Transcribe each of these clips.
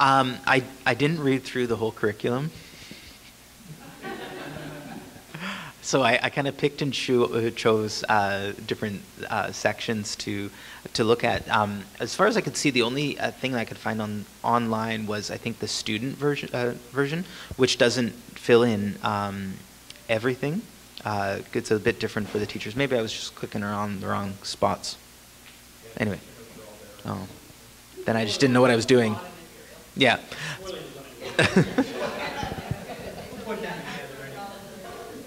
Um, I, I didn't read through the whole curriculum. so I, I kind of picked and cho- chose uh, different uh, sections to to look at. Um, as far as I could see, the only uh, thing I could find on online was I think the student version uh, version, which doesn't fill in um, everything. Uh, it's a bit different for the teachers. Maybe I was just clicking around the wrong spots. Anyway, oh, then I just didn't know what I was doing. Yeah.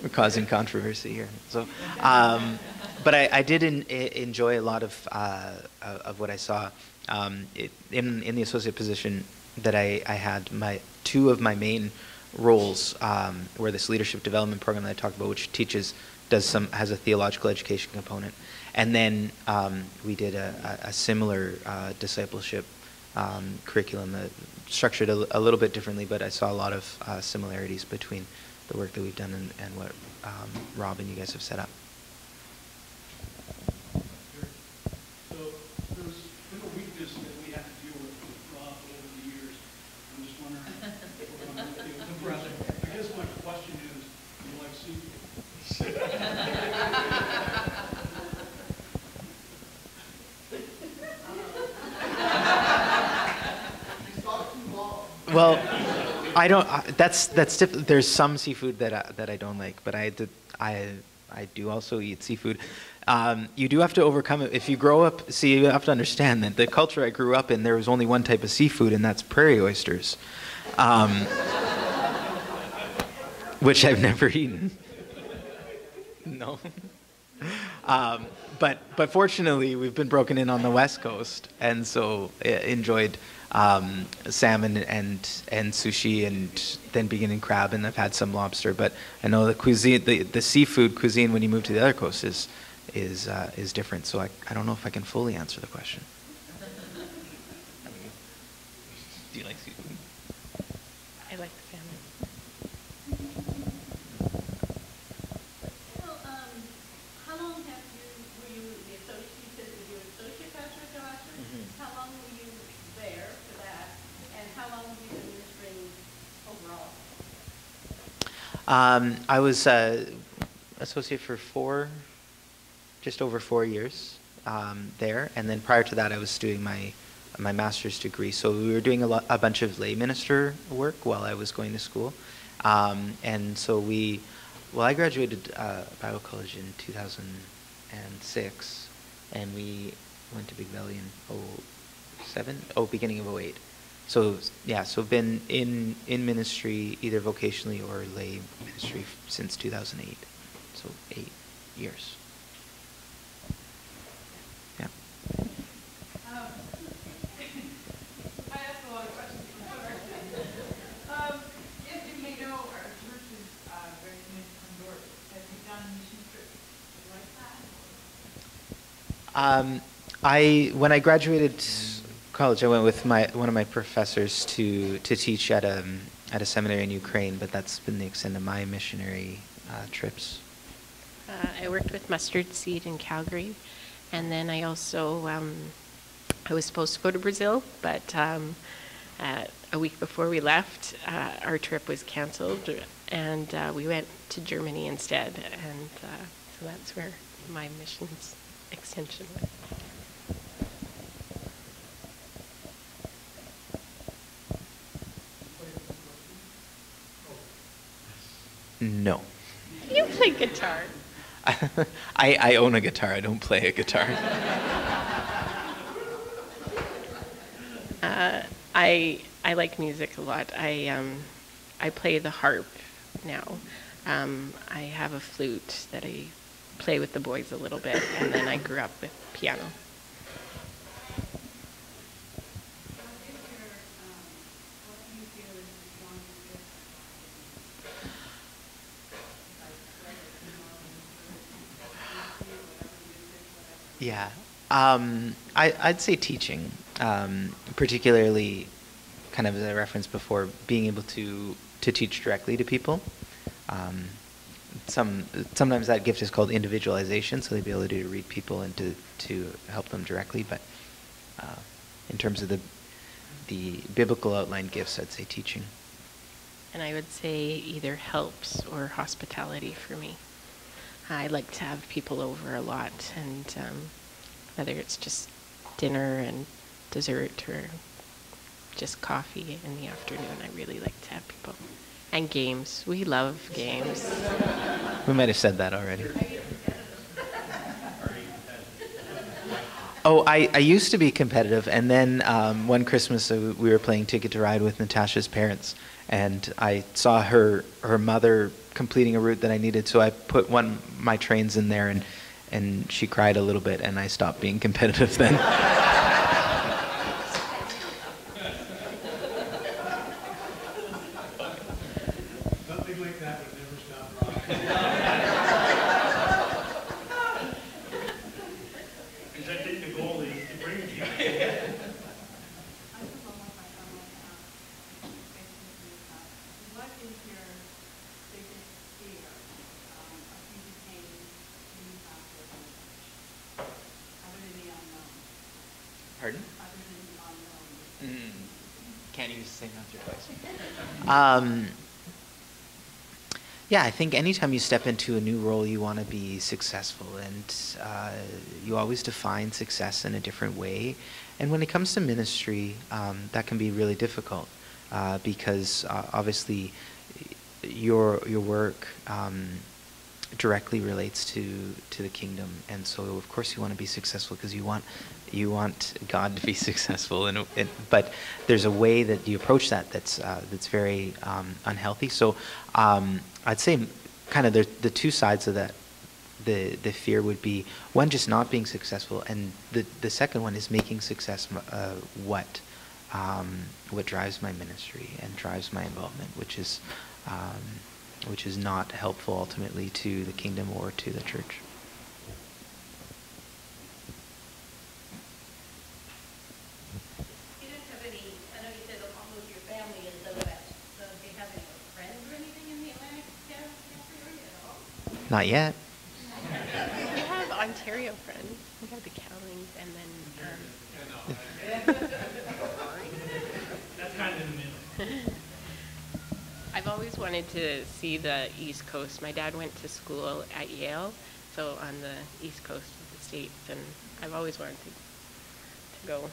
We're causing controversy here. So, um, but I, I did in, enjoy a lot of uh, of what I saw um, it, in in the associate position that I, I had. My two of my main roles um, were this leadership development program that I talked about, which teaches does some has a theological education component, and then um, we did a, a, a similar uh, discipleship um, curriculum, uh, structured a, a, little bit differently, but I saw a lot of uh, similarities between the work that we've done and, and what um, Rob and you guys have set up. Well, I don't. That's that's there's some seafood that I, that I don't like, but I did, I I do also eat seafood. Um, you do have to overcome it if you grow up. See, you have to understand that the culture I grew up in, there was only one type of seafood, and that's prairie oysters, um, which I've never eaten. No. Um, but but fortunately, we've been broken in on the west coast, and so uh, enjoyed um, salmon and and sushi, and then beginning crab, and I've had some lobster. But I know the cuisine, the, the seafood cuisine, when you move to the other coast, is is uh, is different. So I, I don't know if I can fully answer the question. Do you like seafood? I like Um, I was uh, associate for four, just over four years um, there, and then prior to that, I was doing my my master's degree. So we were doing a, a bunch of lay minister work while I was going to school, um, and so we, well, I graduated uh, Bible college in 2006, and we went to Big Valley in 07, oh, beginning of 08. So yeah, so been in in ministry either vocationally or lay ministry since 2008. So eight years. Yeah. Um, I when I graduated college, I went with my one of my professors to to teach at a at a seminary in Ukraine, but that's been the extent of my missionary uh, trips. Uh, I worked with Mustard Seed in Calgary, and then I also um, I was supposed to go to Brazil, but um, uh, a week before we left, uh, our trip was canceled, and uh, we went to Germany instead, and uh, so that's where my missions extension went. No. You play guitar. I, I own a guitar. I don't play a guitar. uh, I I like music a lot. I um, I play the harp now. Um, I have a flute that I play with the boys a little bit, and then I grew up with piano. Yeah, um, I, would say teaching, um, particularly, kind of as I referenced before, being able to to teach directly to people. Um, some sometimes that gift is called individualization, so the ability to read people and to to help them directly. But uh, in terms of the the biblical outline gifts, I'd say teaching. And I would say either helps or hospitality for me. I like to have people over a lot, and um, whether it's just dinner and dessert or just coffee in the afternoon, I really like to have people. And games. We love games. We might have said that already. Oh, I, I used to be competitive, and then um, one Christmas uh, we were playing Ticket to Ride with Natasha's parents, and I saw her her mother completing a route that I needed, so I put one my trains in there, and and she cried a little bit, and I stopped being competitive then. Nothing like that would never stop Rob. Because I think the goal is to bring it to you. I just want my family to ask, basically, uh, what is your biggest fear um, of you became Newcastle other than the unknown? Pardon? Other than the unknown. Can't you say once or twice? Um, yeah, I think anytime you step into a new role, you want to be successful, and uh, you always define success in a different way. And when it comes to ministry, um, that can be really difficult uh, because uh, obviously your your work um, directly relates to to the kingdom, and so of course you want to be successful because you want you want God to be successful, and, and but there's a way that you approach that that's uh, that's very um, unhealthy. So um, I'd say kind of the the two sides of that. The the fear would be one just not being successful, and the the second one is making success uh, what um, what drives my ministry and drives my involvement, which is um, which is not helpful ultimately to the kingdom or to the church. You don't have any, I know you said along with your family in the West, so do you have any friends or anything in the Atlantic area at all? Not yet. We have Ontario friends. We have the Cowlings and then. Um, That's kind of in the middle. I've always wanted to see the East Coast. My dad went to school at Yale, so on the East Coast of the states, and I've always wanted to, to go.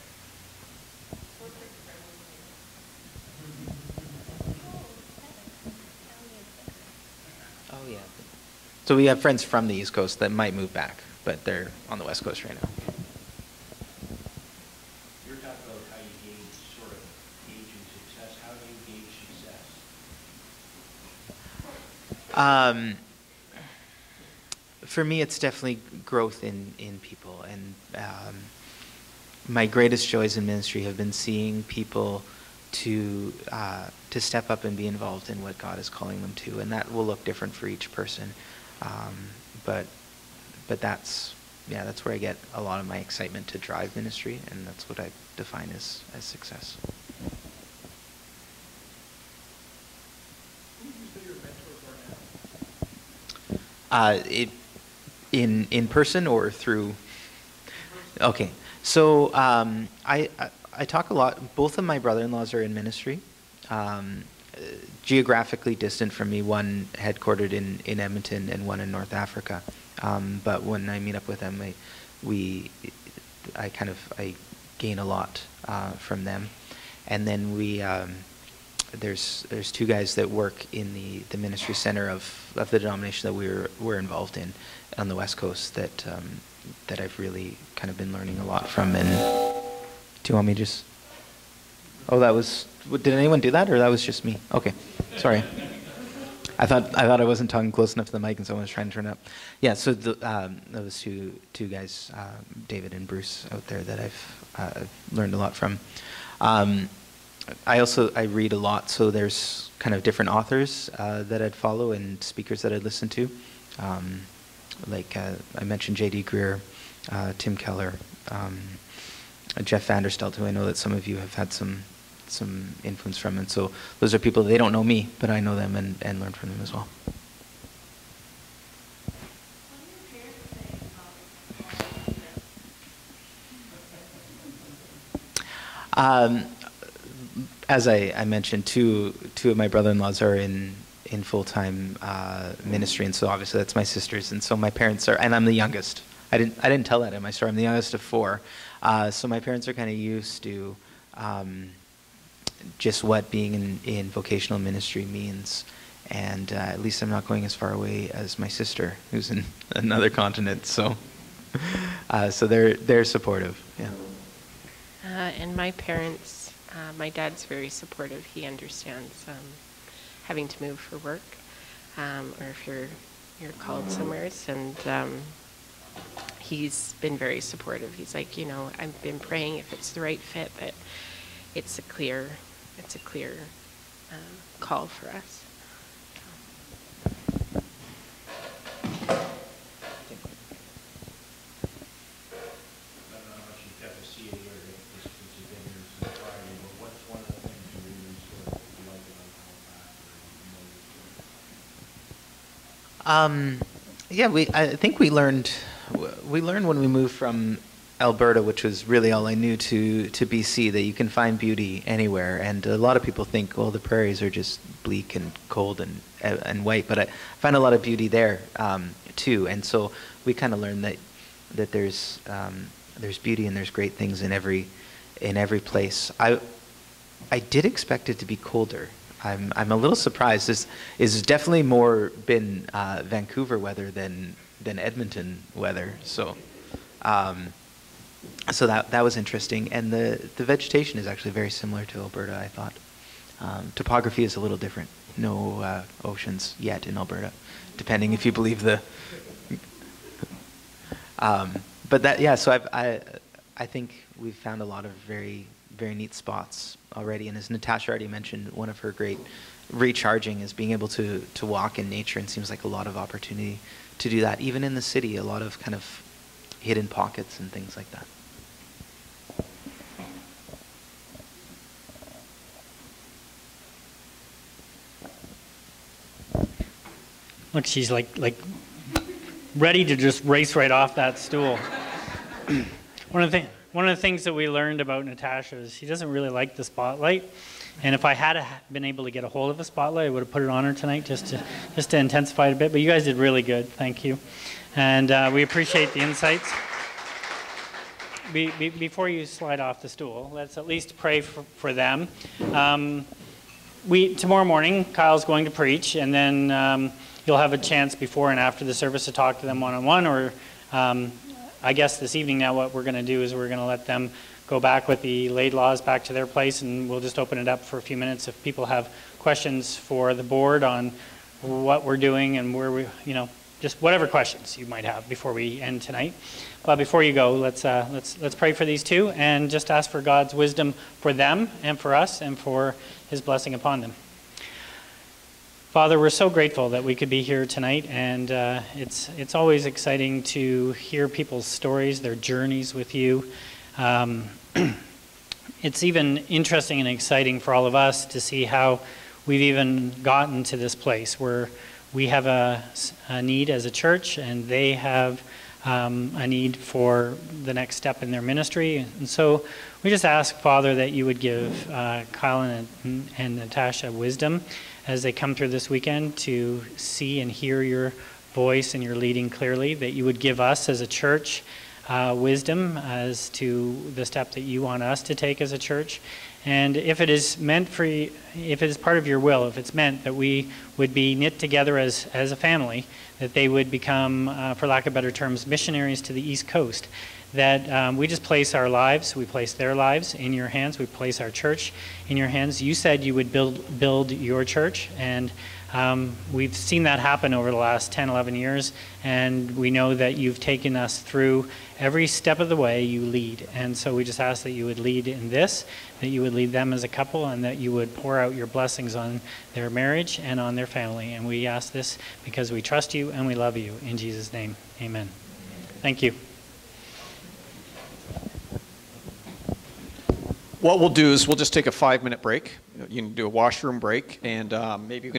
Oh yeah. So we have friends from the East Coast that might move back, but they're on the West Coast right now. You're talking about how you gauge, sort of gauging success. How do you gauge success? Um, for me, it's definitely growth in, in people. And um, my greatest joys in ministry have been seeing people to, uh, to step up and be involved in what God is calling them to. And that will look different for each person. Um, but, but that's, yeah, that's where I get a lot of my excitement to drive ministry. And that's what I define as, as success. Uh, it, in in person or through? Okay, so um, I, I I talk a lot. Both of my brother-in-laws are in ministry, um, geographically distant from me. One headquartered in in Edmonton and one in North Africa. Um, but when I meet up with them, I, we I kind of I gain a lot uh, from them, and then we. Um, there's there's two guys that work in the, the ministry center of, of the denomination that we're we're involved in on the west coast that um, that I've really kind of been learning a lot from. And do you want me to just? Oh, that was. Did anyone do that, or that was just me? Okay, sorry. I thought I thought I wasn't talking close enough to the mic, and someone was trying to turn it up. Yeah, so the, um, those two two guys, uh, David and Bruce, out there that I've uh, learned a lot from. Um, I also I read a lot, so there's kind of different authors uh, that I'd follow and speakers that I'd listen to. Um, like uh, I mentioned, J.D. Greear, uh, Tim Keller, um, Jeff Vanderstelt, who I know that some of you have had some some influence from, and so those are people they don't know me, but I know them and, and learn from them as well. Um, as I, I mentioned, two two of my brother-in-laws are in in full-time uh, ministry, and so obviously that's my sisters, and so my parents are, and I'm the youngest. I didn't I didn't tell that in my story. I'm the youngest of four, uh, so my parents are kind of used to um, just what being in, in vocational ministry means. And uh, at least I'm not going as far away as my sister, who's in another continent. So, uh, so they're they're supportive. Yeah. Uh, and my parents, uh, my dad's very supportive. He understands um, having to move for work, um, or if you're you're called somewhere, and um, he's been very supportive. He's like, you know, I've been praying if it's the right fit, but it's a clear, it's a clear um, call for us. Um, yeah, we. I think we learned. We learned when we moved from Alberta, which was really all I knew, to to BC, that you can find beauty anywhere. And a lot of people think, well, the prairies are just bleak and cold and and white, but I find a lot of beauty there um, too. And so we kind of learned that that there's um, there's beauty and there's great things in every in every place. I I did expect it to be colder. I'm I'm a little surprised. This is definitely more been uh, Vancouver weather than than Edmonton weather. So, um, so that that was interesting. And the the vegetation is actually very similar to Alberta. I thought um, topography is a little different. No uh, oceans yet in Alberta, depending if you believe the. Um, but that yeah. So I've, I I think we've found a lot of very very neat spots already. And as Natasha already mentioned, one of her great recharging is being able to to walk in nature, and seems like a lot of opportunity to do that. Even in the city, a lot of kind of hidden pockets and things like that. Look, she's like like ready to just race right off that stool. one of the thing, one of the things that we learned about Natasha is she doesn't really like the spotlight. And if I had been able to get a hold of a spotlight, I would have put it on her tonight just to just to intensify it a bit. But you guys did really good. Thank you, and uh, we appreciate the insights. Be, be, before you slide off the stool, let's at least pray for, for them. Um, we tomorrow morning, Kyle's going to preach, and then um, you'll have a chance before and after the service to talk to them one on one. Or um, I guess this evening now, what we're going to do is we're going to let them go back with the laid laws back to their place, and we'll just open it up for a few minutes if people have questions for the board on what we're doing and where we, you know, just whatever questions you might have before we end tonight. But before you go, let's uh, let's let's pray for these two and just ask for God's wisdom for them and for us and for His blessing upon them. Father, we're so grateful that we could be here tonight, and uh, it's it's always exciting to hear people's stories, their journeys with you. Um, it's even interesting and exciting for all of us to see how we've even gotten to this place where we have a, a need as a church, and they have um, a need for the next step in their ministry. And so we just ask, Father, that you would give uh, Kyle and, and Natasha wisdom as they come through this weekend to see and hear your voice and your leading clearly, that you would give us as a church uh, wisdom as to the step that you want us to take as a church. And if it is meant for, you if it is part of your will, if it's meant that we would be knit together as, as a family, that they would become, uh, for lack of better terms, missionaries to the East Coast, that um, we just place our lives, we place their lives in your hands, we place our church in your hands. You said you would build, build your church, and um, we've seen that happen over the last 10, 11 years, and we know that you've taken us through every step of the way you lead. And so we just ask that you would lead in this, that you would lead them as a couple, and that you would pour out your blessings on their marriage and on their family. And we ask this because we trust you and we love you. In Jesus' name, amen. Thank you. What we'll do is we'll just take a five-minute break. You can do a washroom break, and um, maybe you can